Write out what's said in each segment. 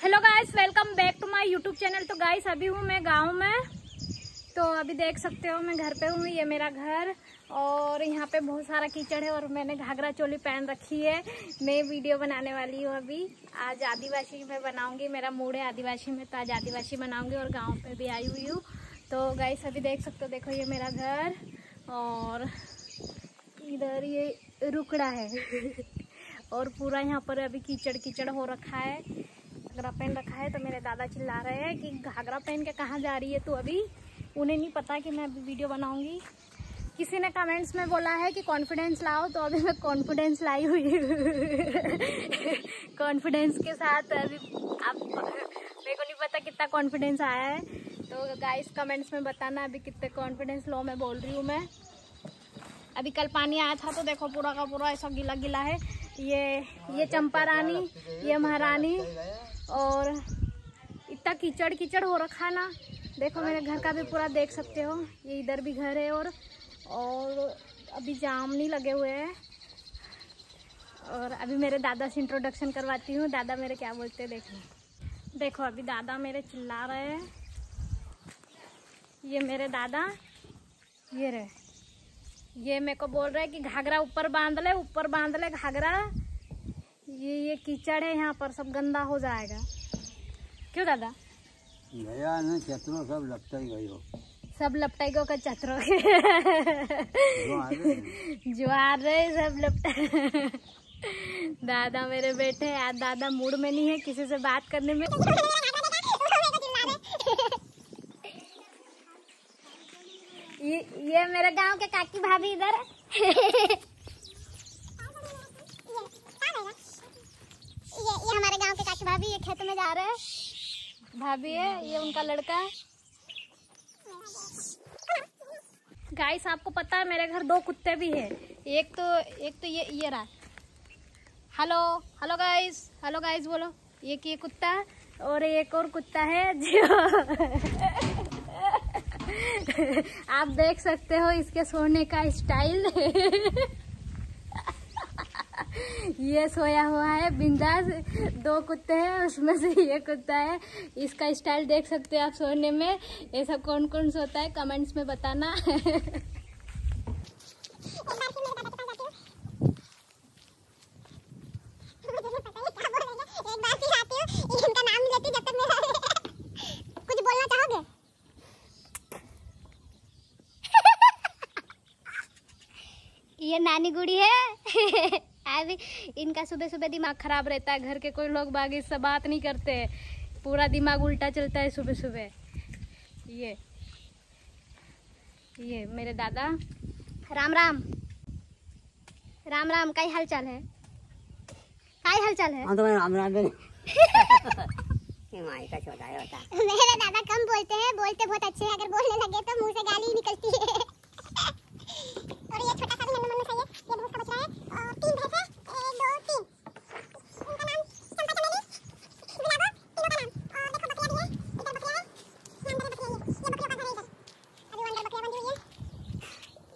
Hello guys welcome back to my YouTube channel तो guys अभी हूँ मैं गाँव में। तो अभी देख सकते हो, मैं घर पे हूँ। ये मेरा घर। और यहाँ पे बहुत सारा कीचड़ है और मैंने घाघरा चोली पहन रखी है। मैं वीडियो बनाने वाली हूँ अभी। आज आदिवासी में बनाऊँगी। मेरा मूड है आदिवासी में तो आज आदिवासी बनाऊँगी और गाँव पर भी आई हुई हूँ। तो गाइस अभी देख सकते हो, देखो ये मेरा घर। और इधर ये रुकड़ा है। और पूरा यहाँ पर अभी कीचड़ कीचड़ हो रखा है। घाघरा पहन रखा है तो मेरे दादा चिल्ला रहे हैं कि घाघरा पहन के कहाँ जा रही है तू अभी? उन्हें नहीं पता कि मैं अभी वीडियो बनाऊँगी। किसी ने कमेंट्स में बोला है कि कॉन्फिडेंस लाओ तो अभी मैं कॉन्फिडेंस लाई हुई कॉन्फिडेंस के साथ अभी आप, मेरे को नहीं पता कितना कॉन्फिडेंस आया है। तो गाइस कमेंट्स में बताना अभी कितने कॉन्फिडेंस लो, मैं बोल रही हूँ मैं। अभी कल पानी आया था तो देखो पूरा का पूरा ऐसा गीला गीला है। ये ये चंपा रानी, ये महारानी। और इतना कीचड़ कीचड़ हो रखा है ना। देखो, मेरे घर का भी पूरा देख सकते हो। ये इधर भी घर है और और अभी जाम नहीं लगे हुए हैं। और अभी मेरे दादा से इंट्रोडक्शन करवाती हूँ। दादा मेरे क्या बोलते हैं देखो। देखो, अभी दादा मेरे चिल्ला रहे हैं। ये मेरे दादा, ये रहे ये मेरे को बोल रहे हैं कि घाघरा ऊपर बाँध ले, ऊपर बाँध ले घाघरा। ये ये कीचड़ है यहाँ पर सब गंदा हो जाएगा। क्यों दादा? गया ना चतरो सब लगता ही गई हो। सब लपटाई को का चतरो जो आ ज्वार रहे सब लपटा दादा मेरे बेटे आज दादा मूड में नहीं है किसी से बात करने में। ये ये मेरे गाँव के काकी भाभी इधर है ये ये हमारे गाँव के काकी भाभी ये खेत में जा रहे हैं भाभी है, ये उनका लड़का है। गाइस आपको पता है, मेरे घर दो कुत्ते भी है। एक तो एक तो ये ये रहा hello hello guys hello guys बोलो। एक ये कुत्ता और एक और कुत्ता है जो आप देख सकते हो इसके सोने का स्टाइल ये सोया हुआ है, बिंदास, दो कुत्ते हैं, उसमें से ये कुत्ता है। इसका स्टाइल देख सकते हो आप सोने में। ये सब कौन कौन सोता है कमेंट्स में बताना। ये नानी गुड़ी है। अभी इनका सुबह सुबह दिमाग खराब रहता है घर के कोई लोग बाग इससे बात नहीं करते। पूरा दिमाग उल्टा चलता है सुबह सुबह ये ये मेरे दादा। राम राम। राम राम का हाल चाल है? का हाल चाल है? हाँ तो मैं राम राम माई का छोटा ही होता मेरे दादा कम बोलते हैं बोलते बहुत अच्छे हैं। अगर बोलने लगे तो मुँह से गाली निकलती है और ये छोटा सा भी नन्ना मुन्ना सा ये ये भैंस का बच्चा है और तीन भैंस है एक दो तीन उनका नाम चंपा चमेली गुलाबो तीनों का नाम और देखो बकरियाँ भी है इधर बकरियाँ है यहाँ अंदर बकरियाँ है ये बकरियों का घर है इधर अभी वो अंदर बकरियाँ बंधी हुई है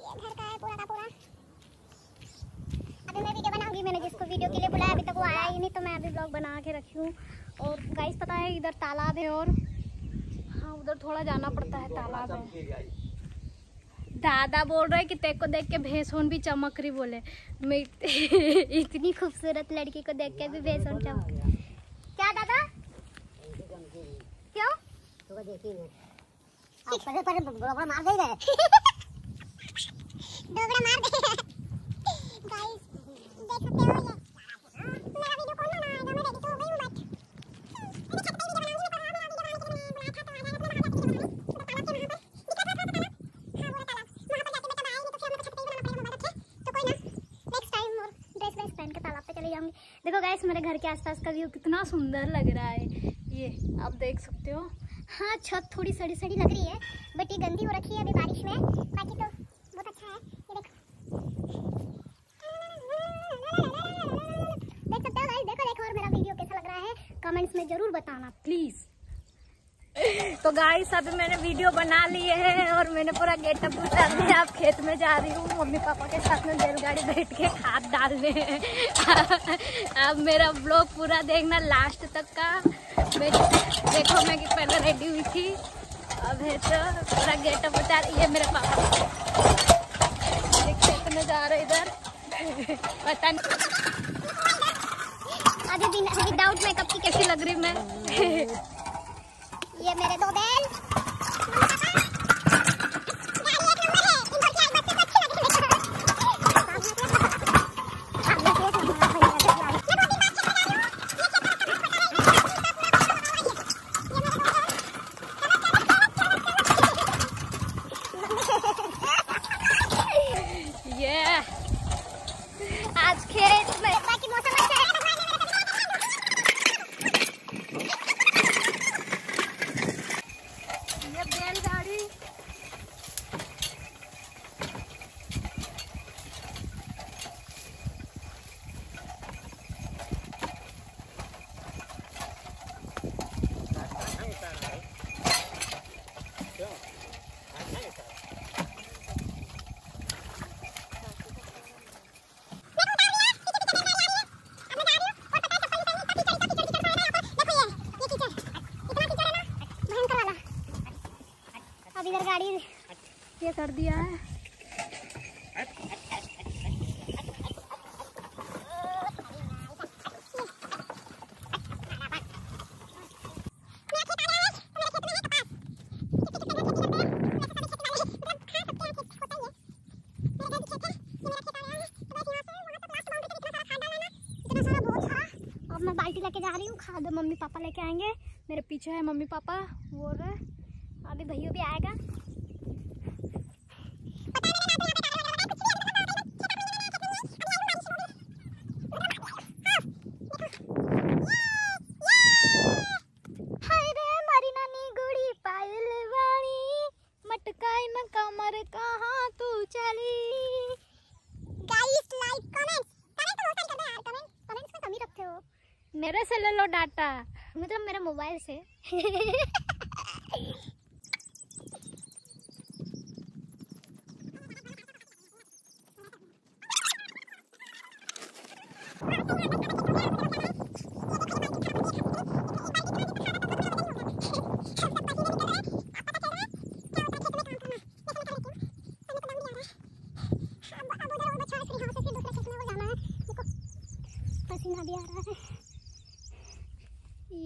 ये घर का है पूरा का पूरा अभी मैं वीडियो बनाऊँगी मैंने जिसको वीडियो के लिए बुलाया अभी तक वो आया ही नहीं तो मैं अभी ब्लॉग बना के रखी हूँ और गाइस पता है इधर तालाब है और उधर थोड़ा जाना पड़ता है तालाब है दादा बोल रहे कि तेरे को देख के भैंसोन भी चमक रही बोले। मैं इतनी खूबसूरत लड़की को देख के भी भैंसोन चमक क्या दादा? क्यों? परे मार रहे मार दे। गाइस देख सकते हो ये मेरा वीडियो कौन बनाएगा मैं रेडी तो हो गई हूँ बट मैंने छत पे वीडियो बनाऊँगी पर मेरा वीडियो बनाने के लिए बुलाया था तो आधा घंटा लगा वीडियो बनाने तो तालाब के वहाँ पर दिखा था तालाब हाँ वो तालाब वहाँ पर जाके मैं तब आई नहीं तो फिर हमने छत पे ही बनाना पड़ेगा मोबाइल रखे तो कोई ना नेक्स्ट टाइम और ड्रेस व्रेस पहन के तालाब पे चले जाऊँगी देखो गाइस मेरे घर के आसपास का व्यू कितना सुंदर लग रहा है। ये आप देख सकते हो। हाँ छत थोड़ी सड़ी सड़ी लग रही है, बट ये गंदी हो रखी है अभी बारिश में। बाकी तो बहुत अच्छा है। देखो। देखो देखो और मेरा वीडियो कैसा लग रहा है। कमेंट्स में ज़रूर बताना प्लीज़ तो गाइस अभी मैंने वीडियो बना लिए है और मैंने पूरा गेटअप उतार दिया अब खेत में जा रही हूँ मम्मी पापा के साथ में बैलगाड़ी बैठ के खाद डालने अब मेरा ब्लॉग पूरा देखना लास्ट तक का। देखो मैं कि पहले रेडी हुई थी। अब है तो पूरा गेटअप उतार ये मेरे पापा। खेत में जा रहे इधर। पता नहीं। विदाउट मेकअप की कैसी लग रही मैं ये मेरे दो बैल ये आज खेत में बाकी मौसम अच्छा है ये बैलगाड़ी अब इधर गाड़ी ये कर दिया है। मैं लेके जा रही हूँ खाद मम्मी पापा लेके आएँगे। मेरे पीछे है मम्मी पापा, वो रहे। अभी भैया भी आएगा हाय रे मारी नानी गुड़ी पायल वाली मटकाई न कमर कहाँ तू चली गाइस लाइक कमेंट कमेंट तो बहुत सारे करते हैं यार कमेंट कमेंट्स में कम ही रखते हो मेरे से ले लो डाटा। मतलब मेरे मोबाइल से। पसीना भी आ रहा है।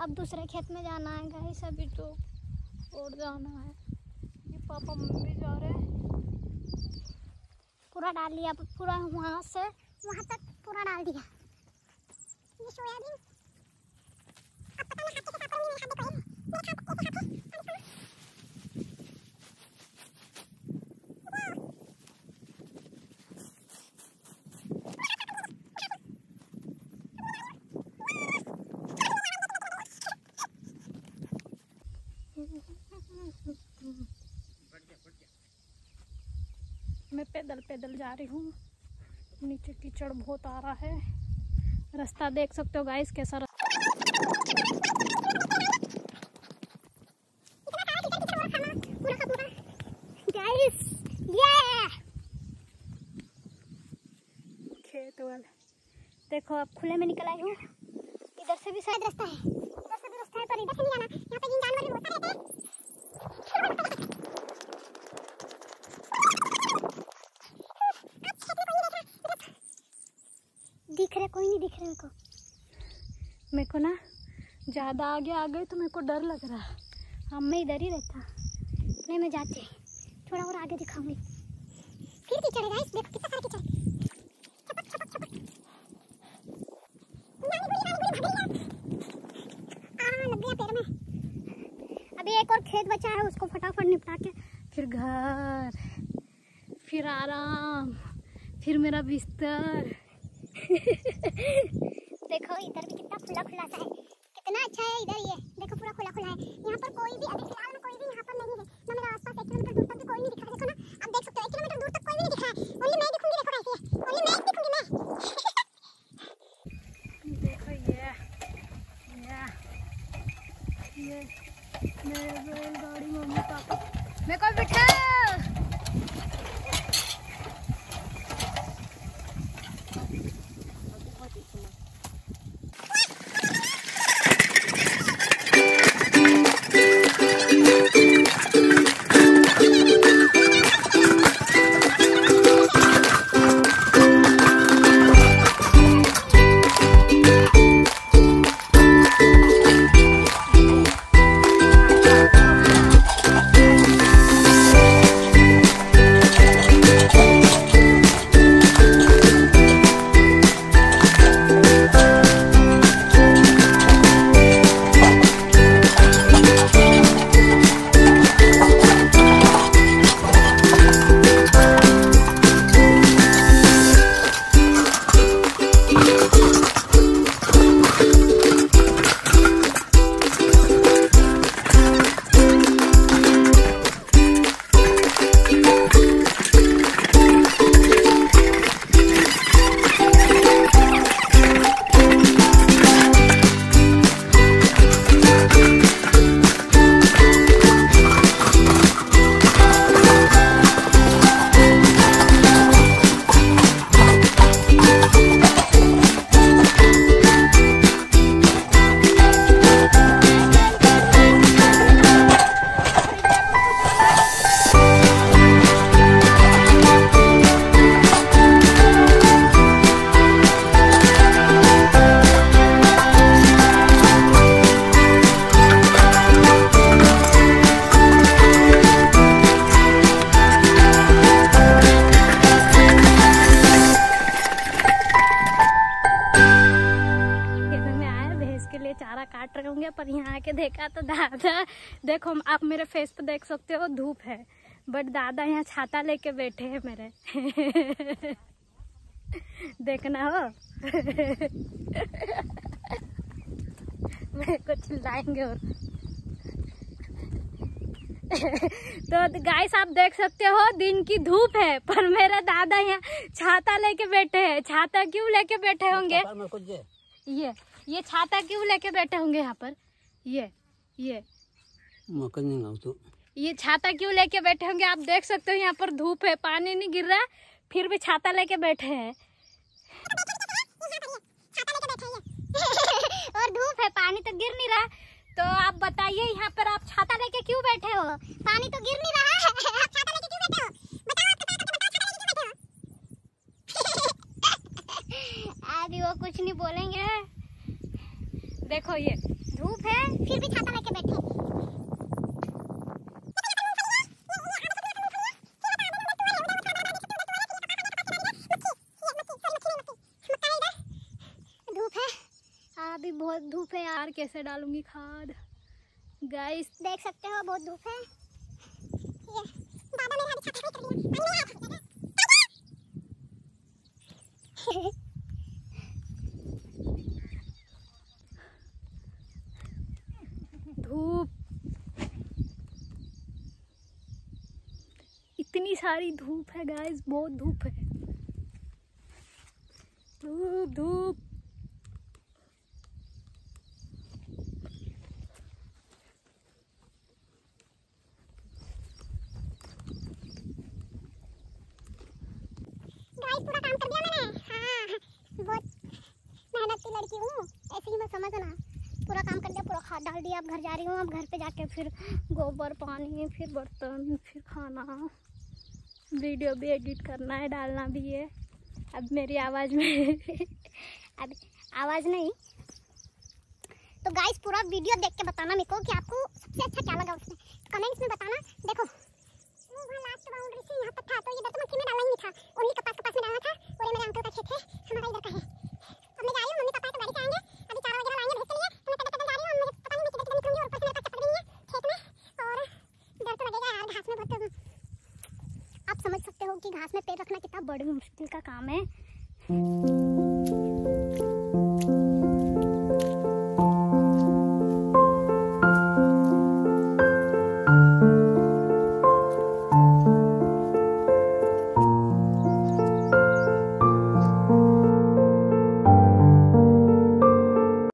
अब दूसरे खेत में जाना है गाइस, अभी तो और जाना है। ये पापा मम्मी जा रहे हैं। पूरा डाल लिया पूरा वहाँ से, वहाँ तक पूरा डाल दिया। ये सोयाबीन। अब पता नहीं खाते के साथ नहीं खाते कोई मेरे खाते एक मैं पैदल पैदल जा रही हूँ। नीचे कीचड़ बहुत आ रहा है। रास्ता देख सकते हो गाइस कैसा खेत देखो, अब खुले में निकल आई हूँ। इधर से भी शायद रास्ता है। इधर से भी रास्ता है, पर इधर से नहीं जाना। यहाँ पे जिन जानवर भी बहुत सारे हैं दिख रहे कोई नहीं दिख रहे उनको मेरे को ना, ज़्यादा आगे आ गए तो मेरे को डर लग रहा है। हम मैं इधर ही रहता। नहीं, मैं जाती थोड़ा और आगे दिखाऊँगी। फिर कीचड़ है देखो कितना सारा अभी एक और खेत बचा है, उसको फटाफट निपटा के फिर घर, फिर आराम, फिर मेरा बिस्तर। देखो, इधर भी कितना खुला खुला सा है। कितना अच्छा है इधर ये। देखो, पूरा खुला खुला है। यहाँ पर कोई भी अधिक देखो आप मेरे फेस पे देख सकते हो धूप है। बट दादा यहाँ छाता लेके बैठे हैं मेरे। देखना हो। मेरे को चिल्लाएँगे और तो गाइस आप देख सकते हो दिन की धूप है पर मेरा दादा यहाँ छाता लेके बैठे हैं। छाता क्यों लेके बैठे होंगे? ये ये छाता क्यों लेके बैठे होंगे यहाँ पर? ये ये। तो। ये छाता क्यों लेके बैठे होंगे? आप देख सकते हो यहाँ पर धूप है, पानी नहीं गिर रहा, फिर भी छाता लेके बैठे हैं। और धूप है, पानी तो गिर नहीं रहा। तो आप बताइए, यहाँ पर आप छाता लेके क्यों बैठे हो? पानी तो गिर नहीं रहा अभी वो कुछ नहीं बोलेंगे। देखो ये, धूप है, फिर भी छाता लेके बैठे यार कैसे डालूँगी खाद? गाइस देख सकते हो बहुत धूप है। धूप। इतनी सारी धूप है गाइस बहुत धूप है। धूप धूप गाइस पूरा काम कर दिया मैंने हाँ बहुत मेहनत की लड़की हूँ ऐसे ही मैं समझना पूरा काम कर दिया पूरा खाद डाल दिया अब घर पे जाके फिर गोबर, पानी, फिर बर्तन, फिर खाना। वीडियो भी एडिट करना है, डालना भी है। अब मेरी आवाज़ में अब आवाज़ नहीं। तो गाइस पूरा वीडियो देख के बताना मेरे को कि आपको सबसे अच्छा क्या लगा उसमें। कमेंट्स में बताना। देखो लास्ट बाउंड्री से यहाँ तक था तो ये में डालना ही नहीं था। ओनली कपास कपास में डालना था और ये मेरे अंकल का खेत है, हमारा इधर का है। अब मैं जा रही हूँ, मम्मी पापा तो गाड़ी से आएँगे। अभी वगैरह लाएँगे तो मैं पैदल पैदल जा रही हूँ मुझे पता नहीं मैं किधर किधर निकलूँगी और ऊपर से मेरे पास चप्पल भी नहीं है खेत में और डर तो लगेगा यार घास में बहुत आप समझ सकते हो कि घास में पैर रखना कितना बड़ी मुश्किल का काम है।